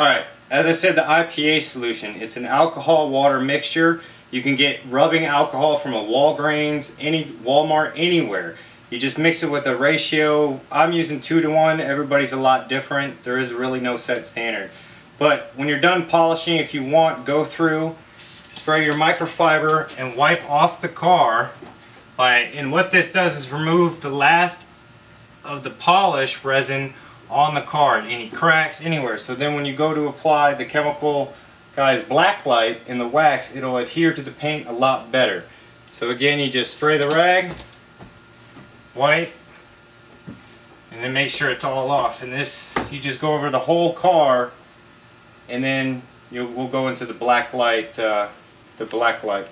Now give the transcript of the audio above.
Alright, as I said, the IPA solution, it's an alcohol water mixture. You can get rubbing alcohol from a Walgreens, any Walmart, anywhere. You just mix it with a ratio. I'm using 2 to 1. Everybody's a lot different. There is really no set standard. But when you're done polishing, if you want, go through, spray your microfiber and wipe off the car. By, and what this does is remove the last of the polish resin on the card, any cracks, anywhere. So then when you go to apply the chemical guys black light in the wax, it'll adhere to the paint a lot better. So again, you just spray the rag, wipe, and then make sure it's all off. And this, you just go over the whole car, and then you we'll go into the black light, uh, the black light.